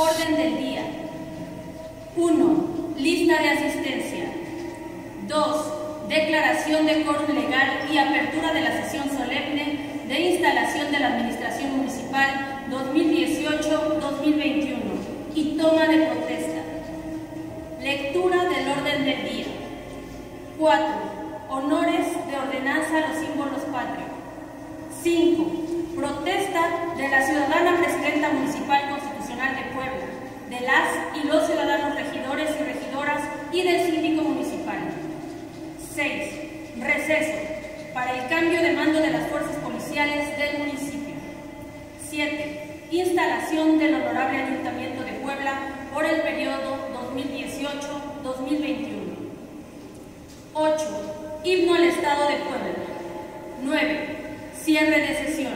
Orden del día. 1. Lista de asistencia. 2. Declaración de quórum legal y apertura de la sesión solemne de instalación de la Administración Municipal 2018-2021 y toma de protesta. Lectura del orden del día. 4. Honores de ordenanza a los símbolos patrios. 5. Protesta de la ciudadana presidenta municipal constitucional de Puebla, las y los ciudadanos regidores y regidoras y del síndico municipal. 6. Receso para el cambio de mando de las fuerzas policiales del municipio. 7. Instalación del Honorable Ayuntamiento de Puebla por el periodo 2018-2021. 8. Himno al Estado de Puebla. 9. Cierre de sesión.